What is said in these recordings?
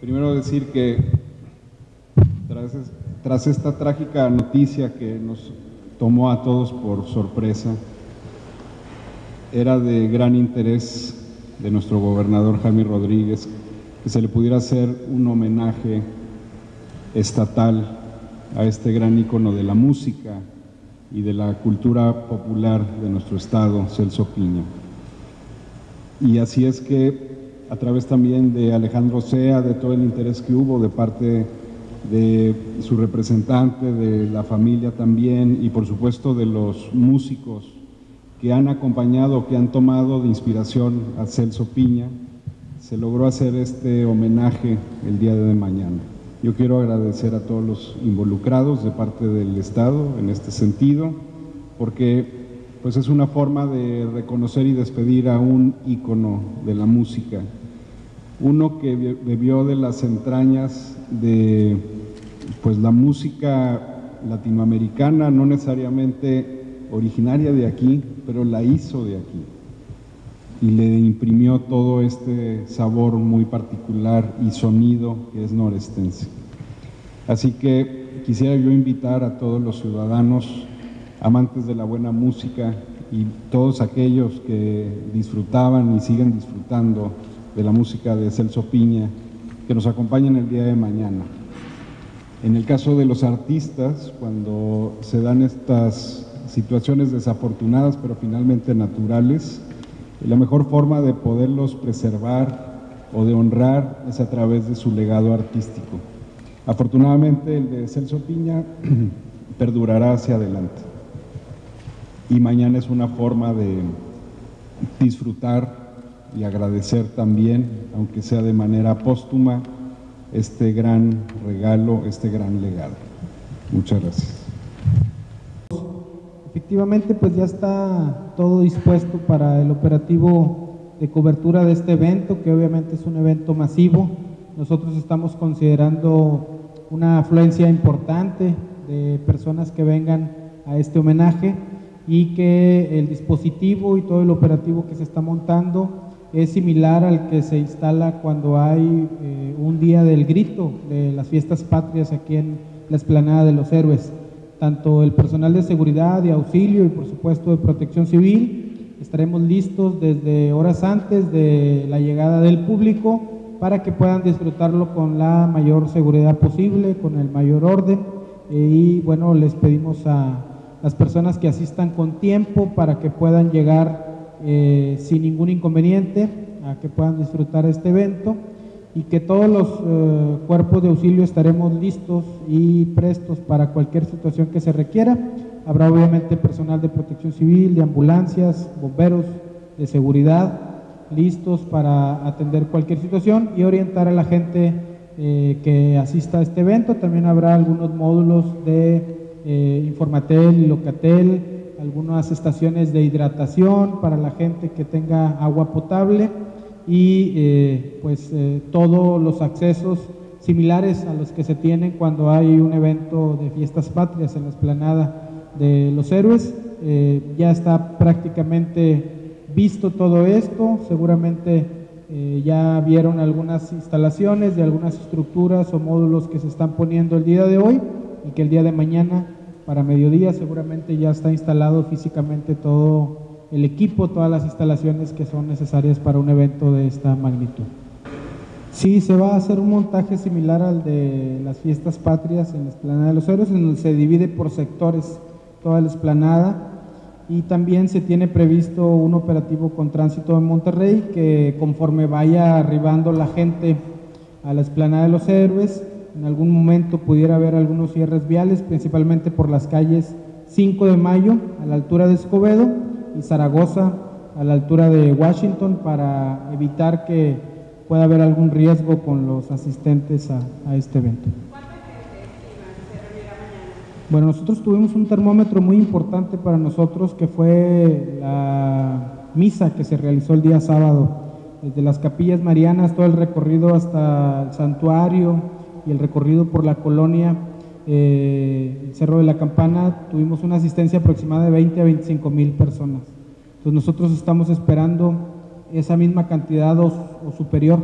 Primero decir que tras, esta trágica noticia que nos tomó a todos por sorpresa, era de gran interés de nuestro gobernador Jaime Rodríguez que se le pudiera hacer un homenaje estatal a este gran ícono de la música y de la cultura popular de nuestro estado, Celso Piña. Y así es que a través también de Alejandro Sea, de todo el interés que hubo de parte de su representante, de la familia también y por supuesto de los músicos que han acompañado, que han tomado de inspiración a Celso Piña, se logró hacer este homenaje el día de mañana. Yo quiero agradecer a todos los involucrados de parte del Estado en este sentido, porque pues es una forma de reconocer y despedir a un ícono de la música, uno que bebió de las entrañas de pues la música latinoamericana, no necesariamente originaria de aquí, pero la hizo de aquí y le imprimió todo este sabor muy particular y sonido que es norestense. Así que quisiera yo invitar a todos los ciudadanos, amantes de la buena música y todos aquellos que disfrutaban y siguen disfrutando de la música de Celso Piña, que nos acompañen el día de mañana. En el caso de los artistas, cuando se dan estas situaciones desafortunadas pero finalmente naturales, la mejor forma de poderlos preservar o de honrar es a través de su legado artístico. Afortunadamente el de Celso Piña perdurará hacia adelante. Y mañana es una forma de disfrutar y agradecer también, aunque sea de manera póstuma, este gran regalo, este gran legado. Muchas gracias. Efectivamente, pues ya está todo dispuesto para el operativo de cobertura de este evento, que obviamente es un evento masivo. Nosotros estamos considerando una afluencia importante de personas que vengan a este homenaje y que el dispositivo y todo el operativo que se está montando es similar al que se instala cuando hay eh, un día del grito de las fiestas patrias aquí en la esplanada de los héroes tanto el personal de seguridad, y auxilio y por supuesto de protección civil. Estaremos listos desde horas antes de la llegada del público para que puedan disfrutarlo con la mayor seguridad posible, con el mayor orden. Y bueno, les pedimos a las personas que asistan con tiempo para que puedan llegar eh, sin ningún inconveniente, a que puedan disfrutar este evento y que todos los eh, cuerpos de auxilio estaremos listos y prestos para cualquier situación que se requiera. Habrá obviamente personal de protección civil, de ambulancias, bomberos, de seguridad, listos para atender cualquier situación y orientar a la gente eh, que asista a este evento. También habrá algunos módulos de eh, Informatel y Locatel, algunas estaciones de hidratación para la gente que tenga agua potable y eh, pues eh, todos los accesos similares a los que se tienen cuando hay un evento de fiestas patrias en la esplanada de los héroes. Ya está prácticamente visto todo esto, seguramente ya vieron algunas instalaciones de algunas estructuras o módulos que se están poniendo el día de hoy y que el día de mañana para mediodía seguramente ya está instalado físicamente todo el equipo, todas las instalaciones que son necesarias para un evento de esta magnitud. Sí, se va a hacer un montaje similar al de las fiestas patrias en la esplanada de los héroes, en donde se divide por sectores toda la esplanada y también se tiene previsto un operativo con tránsito en Monterrey que conforme vaya arribando la gente a la esplanada de los héroes, en algún momento pudiera haber algunos cierres viales, principalmente por las calles 5 de mayo a la altura de Escobedo y Zaragoza a la altura de Washington para evitar que pueda haber algún riesgo con los asistentes a, a este evento. Bueno, nosotros tuvimos un termómetro muy importante para nosotros que fue la misa que se realizó el día sábado, desde las capillas marianas, todo el recorrido hasta el santuario y el recorrido por la colonia eh, el Cerro de la Campana, tuvimos una asistencia aproximada de 20 a 25 mil personas. Entonces nosotros estamos esperando esa misma cantidad o, superior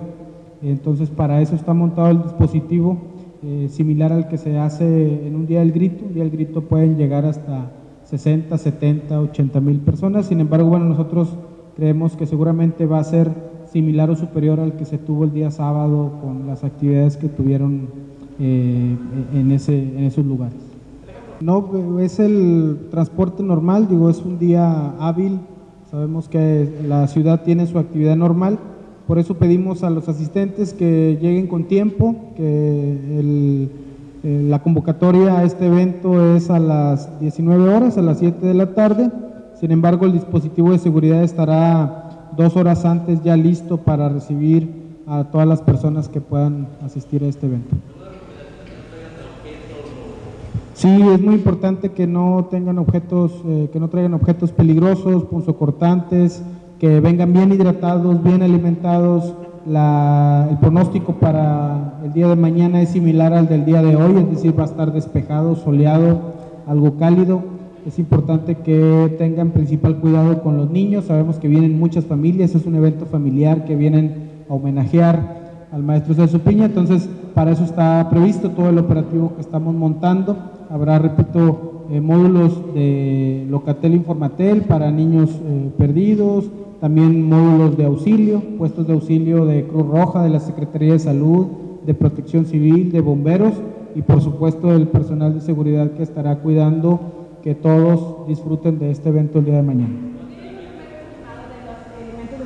Entonces para eso está montado el dispositivo eh, similar al que se hace en un día del grito. Un día del grito pueden llegar hasta 60, 70, 80 mil personas. Sin embargo, bueno, nosotros creemos que seguramente va a ser similar o superior al que se tuvo el día sábado con las actividades que tuvieron eh, en, ese, en esos lugares. No, es el transporte normal, digo, es un día hábil, sabemos que la ciudad tiene su actividad normal, por eso pedimos a los asistentes que lleguen con tiempo, que eh, la convocatoria a este evento es a las 19 horas, a las 7 de la tarde, sin embargo el dispositivo de seguridad estará dos horas antes ya listo para recibir a todas las personas que puedan asistir a este evento. Sí, es muy importante que no tengan objetos, eh, que no traigan objetos peligrosos, punzocortantes, que vengan bien hidratados, bien alimentados. el pronóstico para el día de mañana es similar al del día de hoy, es decir, va a estar despejado, soleado, algo cálido. Es importante que tengan principal cuidado con los niños. Sabemos que vienen muchas familias, es un evento familiar que vienen a homenajear al maestro Celso Piña, entonces para eso está previsto todo el operativo que estamos montando. Habrá, repito, eh, módulos de Locatel Informatel para niños eh, perdidos, también módulos de auxilio, puestos de auxilio de Cruz Roja, de la Secretaría de Salud, de Protección Civil, de bomberos y por supuesto el personal de seguridad que estará cuidando que todos disfruten de este evento el día de mañana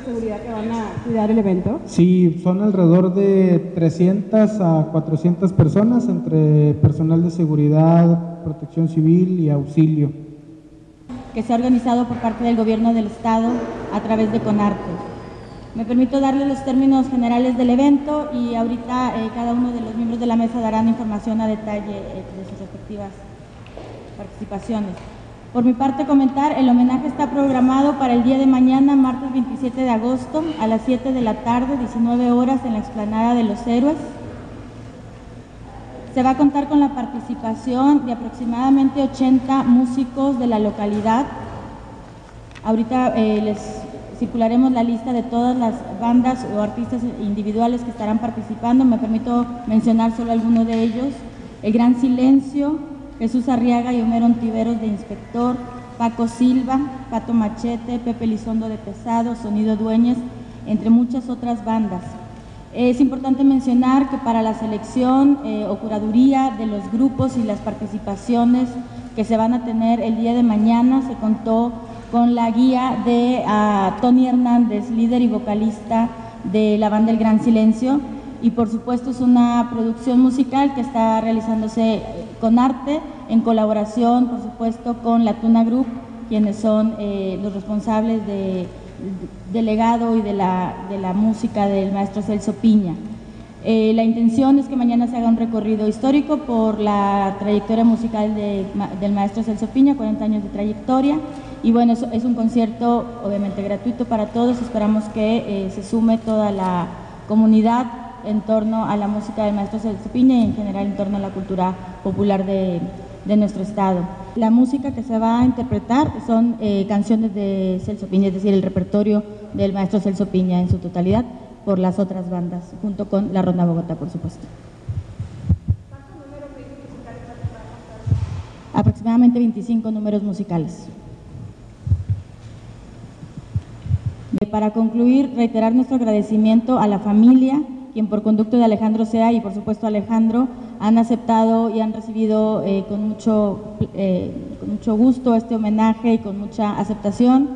seguridad que van a cuidar el evento? Sí, son alrededor de 300 a 400 personas entre personal de seguridad, protección civil y auxilio. Que se ha organizado por parte del gobierno del estado a través de CONARTE. Me permito darle los términos generales del evento y ahorita eh, cada uno de los miembros de la mesa darán información a detalle eh, de sus respectivas participaciones. Por mi parte comentar, el homenaje está programado para el día de mañana, martes 27 de agosto, a las 7 de la tarde, 19 horas, en la explanada de los héroes. Se va a contar con la participación de aproximadamente 80 músicos de la localidad. Ahorita eh, les circularemos la lista de todas las bandas o artistas individuales que estarán participando. Me permito mencionar solo algunos de ellos. El Gran Silencio, Jesús Arriaga y Homero Ontiveros de Inspector, Paco Silva, Pato Machete, Pepe Lizondo de Pesado, Sonido Dueñez, entre muchas otras bandas. Es importante mencionar que para la selección eh, o curaduría de los grupos y las participaciones que se van a tener el día de mañana se contó con la guía de Tony Hernández, líder y vocalista de la banda El Gran Silencio, y por supuesto es una producción musical que está realizándose con arte en colaboración por supuesto con la Tuna Group quienes son eh, los responsables de, del legado y de la, de la, música del maestro Celso Piña. Eh, la intención es que mañana se haga un recorrido histórico por la trayectoria musical del maestro Celso Piña, 40 años de trayectoria, y bueno, es, un concierto obviamente gratuito para todos, esperamos que eh, se sume toda la comunidad en torno a la música del maestro Celso Piña y en general en torno a la cultura popular de, nuestro estado. La música que se va a interpretar son eh, canciones de Celso Piña, es decir, el repertorio del maestro Celso Piña en su totalidad por las otras bandas, junto con la Ronda Bogotá, por supuesto. Aproximadamente 25 números musicales. Para concluir, reiterar nuestro agradecimiento a la familia, quien por conducto de Alejandro Sea y por supuesto Alejandro han aceptado y han recibido eh, con, mucho, eh, con mucho gusto este homenaje y con mucha aceptación.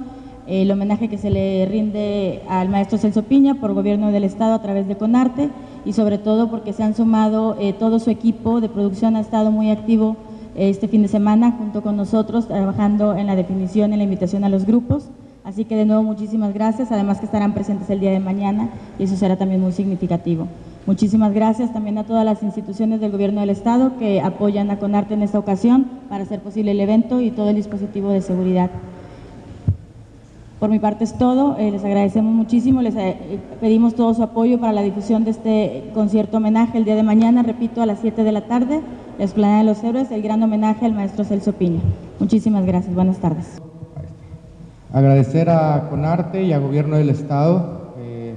el homenaje que se le rinde al maestro Celso Piña por gobierno del Estado a través de Conarte y sobre todo porque se han sumado eh, todo su equipo de producción, ha estado muy activo este fin de semana junto con nosotros trabajando en la definición y la invitación a los grupos. Así que de nuevo muchísimas gracias, además que estarán presentes el día de mañana y eso será también muy significativo. Muchísimas gracias también a todas las instituciones del Gobierno del Estado que apoyan a CONARTE en esta ocasión para hacer posible el evento y todo el dispositivo de seguridad. Por mi parte es todo, eh, les agradecemos muchísimo, les eh, pedimos todo su apoyo para la difusión de este concierto homenaje el día de mañana, repito, a las 7 de la tarde, la Esplanada de los Héroes, el gran homenaje al maestro Celso Piña. Muchísimas gracias, buenas tardes. Agradecer a Conarte y al Gobierno del Estado eh,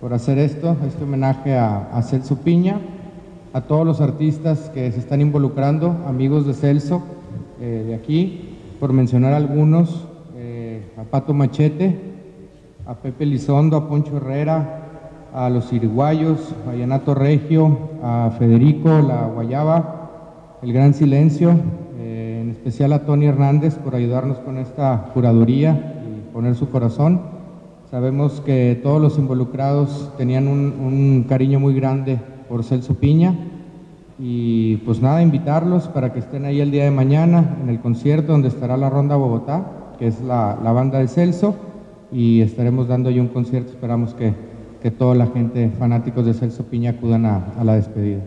por hacer esto, este homenaje a, Celso Piña, a todos los artistas que se están involucrando, amigos de Celso, eh, de aquí, por mencionar algunos, eh, a Pato Machete, a Pepe Lizondo, a Poncho Herrera, a los iriguayos, a Yanato Regio, a Federico La Guayaba, El Gran Silencio, en especial a Tony Hernández por ayudarnos con esta curaduría y poner su corazón. Sabemos que todos los involucrados tenían un, cariño muy grande por Celso Piña y pues nada, invitarlos para que estén ahí el día de mañana en el concierto donde estará la Ronda Bogotá, que es la, la banda de Celso, y estaremos dando ahí un concierto, esperamos que, que toda la gente, fanáticos de Celso Piña, acudan a la despedida.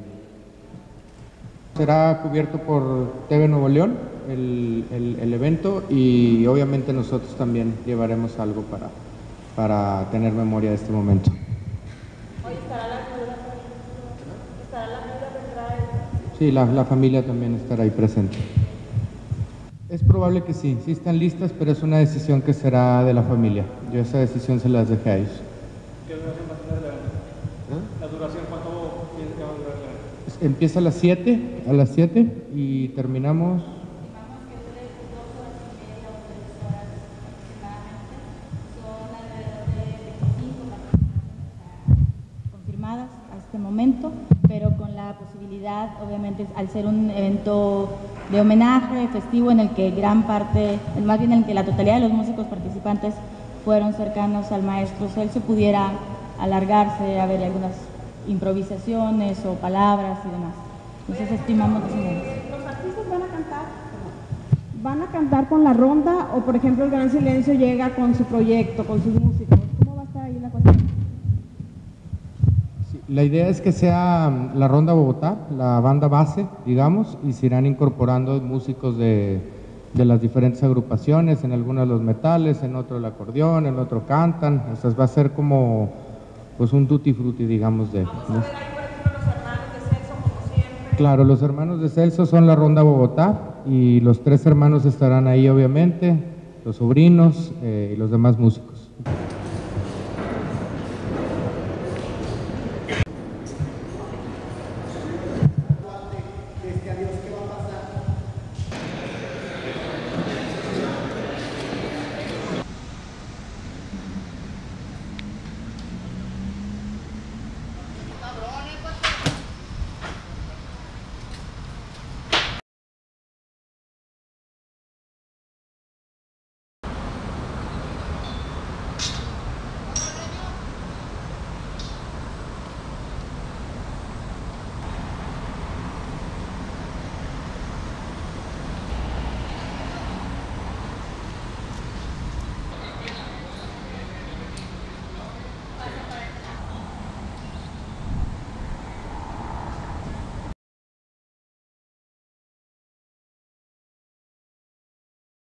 Será cubierto por TV Nuevo León el, el, el, evento y obviamente nosotros también llevaremos algo para, para tener memoria de este momento. Sí, la, la, familia también estará ahí presente. Es probable que sí, sí están listas, pero es una decisión que será de la familia. Yo esa decisión se las dejé a ellos. ¿Qué duración va a tener el evento? ¿Eh? ¿La duración cuánto piensa que va a durar el evento? Empieza a las 7, a las 7 y terminamos. Este momento, pero con la posibilidad, obviamente, al ser un evento de homenaje, festivo, en el que gran parte, más bien en el que la totalidad de los músicos participantes fueron cercanos al maestro Celso, pudiera alargarse, haber algunas improvisaciones o palabras y demás. Entonces estimamos los ¿Los artistas van a cantar? ¿Van a cantar con la ronda o, por ejemplo, el Gran Silencio llega con su proyecto, con sus músicos? ¿Cómo va a estar ahí la cuestión? La idea es que sea la Ronda Bogotá, la banda base, digamos, y se irán incorporando músicos de, de las diferentes agrupaciones, en algunos los metales, en otro el acordeón, en otro cantan, o sea, va a ser como pues un tutti frutti, digamos, de... Celso, como siempre. Claro, los hermanos de Celso son la Ronda Bogotá y los tres hermanos estarán ahí, obviamente, los sobrinos eh, y los demás músicos.